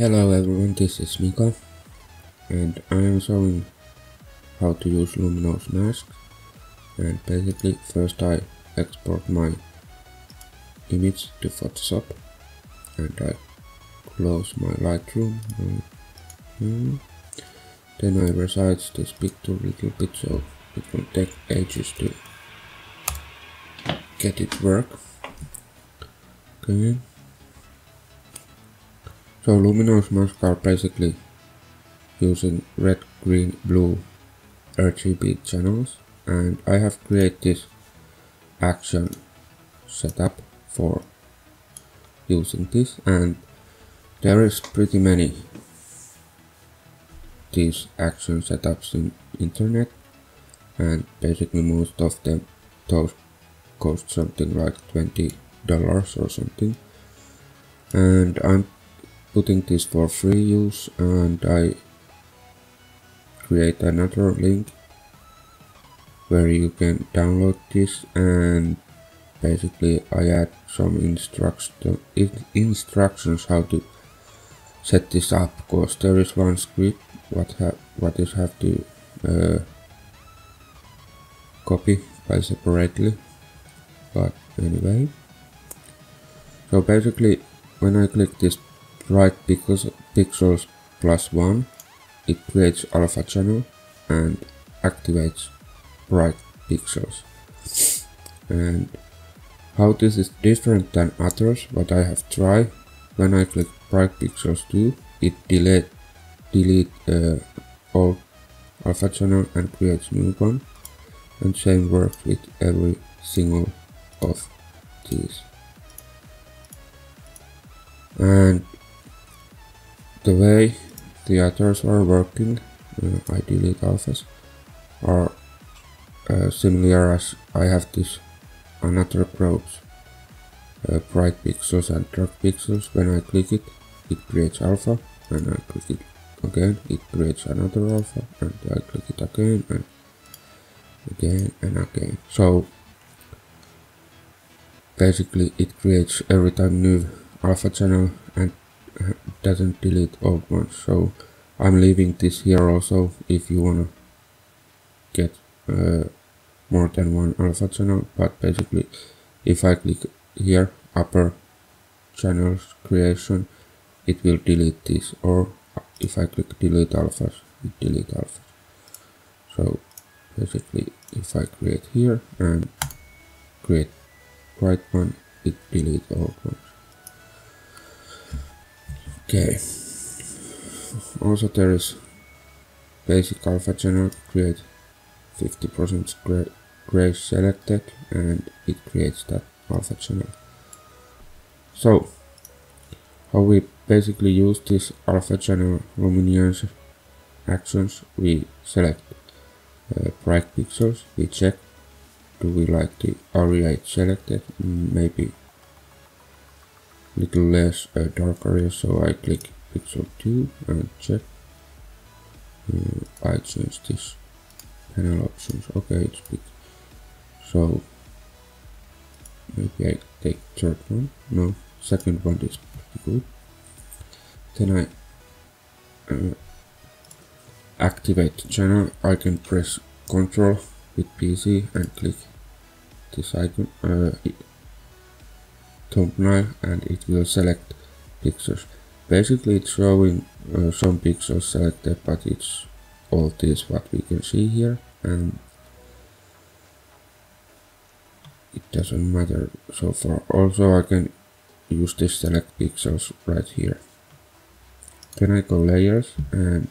Hello everyone, this is Mika and I am showing how to use Luminous Mask. And basically first I export my image to Photoshop and I close my Lightroom. Mm. then I resize this picture a little bit so it will take ages to get it work. Okay so luminous are basically using red, green, blue RGB channels. And I have created this action setup for using this. And there is pretty many these action setups in internet. And basically most of them those cost something like 20 dollars or something. And I'm putting this for free use and I create another link where you can download this and basically I add some instruction, instructions how to set this up because there is one script what ha what is have to uh, copy by separately but anyway. So basically when I click this right pixels, plus 1 it creates alpha channel and activates bright pixels. And how this is different than others what I have tried. When I click bright pixels 2 it delete delete uh, all alpha channel and creates new one. And same works with every single of these. And the way the others are working, uh, I delete alphas, are uh, similar as I have this another groups, uh, bright pixels and dark pixels. When I click it, it creates alpha, and I click it again, it creates another alpha, and I click it again, and again, and again. So basically it creates every time new alpha channel and doesn't delete ones so I'm leaving this here also if you wanna get uh, more than one alpha channel. But basically if I click here alpha channels creation it will delete this. Or if I click delete alphas it delete alphas. So basically if I create here and create right one it delete all ones Okay. Also there is basic alpha channel create 50% gray, selected and it creates that alpha channel. So how we basically use this alpha channel luminance actions we select uh, bright pixels we check do we like the RE8 selected maybe little less uh, dark area so I click pixel 2 and check. Uh, I change this panel options. Okay it's big. So maybe I take third one. No second one is pretty good. Then I uh, activate the channel. I can press control with PC and click this icon. Uh, thumbnail and it will select pictures. Basically it's showing uh, some pixels selected but it's all this what we can see here and it doesn't matter so far. Also I can use this select pixels right here. Then I go layers and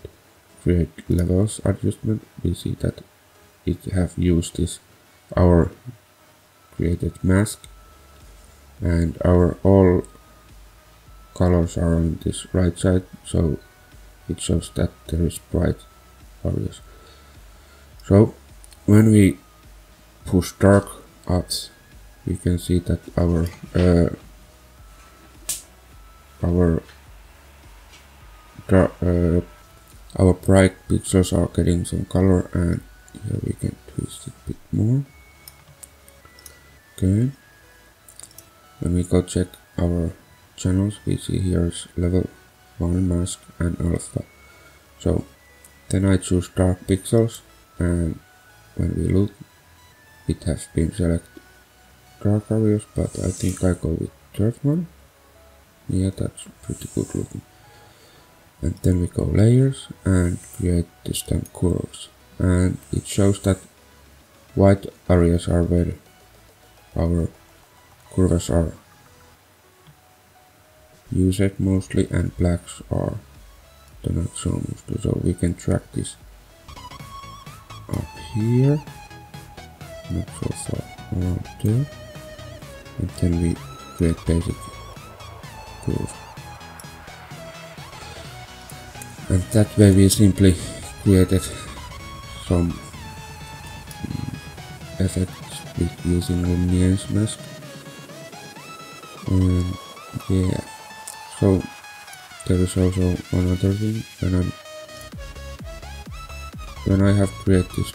create levels adjustment. We see that it have used this our created mask and our all colors are on this right side so it shows that there is bright areas so when we push dark up we can see that our uh, our uh, our bright pixels are getting some color and here we can twist it a bit more. Okay when we go check our channels we see here is level one mask and alpha. So then I choose dark pixels and when we look it has been selected dark areas but I think I go with third one. Yeah that's pretty good looking. And then we go layers and create stem curves and it shows that white areas are where our curves are used mostly and blacks are the not so mostly so we can track this up here. Not so far around there. And then we create basic curves. And that way we simply created some mm, effects with using luminance mask and yeah. So there is also another thing. When I'm when I have created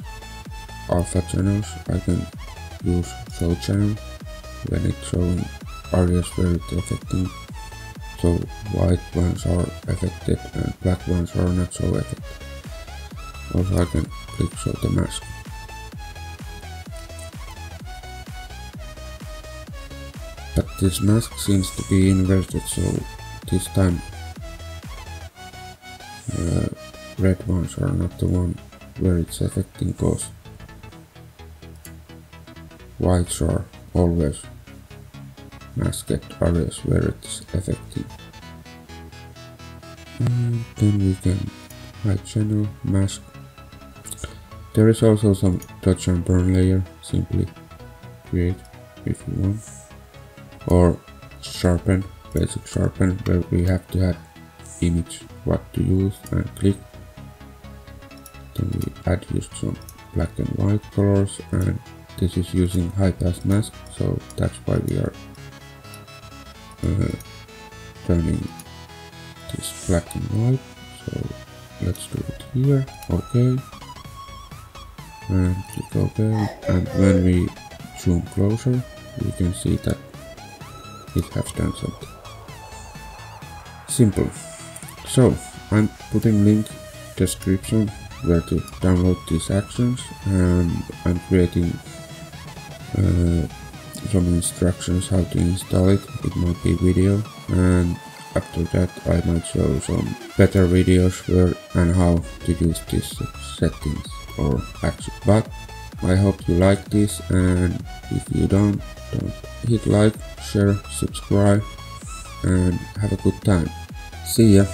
alpha channels I can use show channel when it's showing areas where it's affecting. So white ones are affected and black ones are not so affected. Also I can click show the mask but this mask seems to be inverted so this time uh, red ones are not the one where it's affecting cause whites are always masked areas where it's affecting. And then we can hide channel mask. There is also some dodge and burn layer simply create if you want or sharpen basic sharpen where we have to have image what to use and click. Then we add just some black and white colors and this is using high pass mask so that's why we are uh, turning this black and white. So let's do it here. Okay. And click ok. And when we zoom closer we can see that it has done something. Simple. So I'm putting link description where to download these actions and I'm creating uh, some instructions how to install it. It might be video and after that I might show some better videos where and how to use these settings or actions but I hope you like this and if you don't don't hit like share subscribe and have a good time See ya.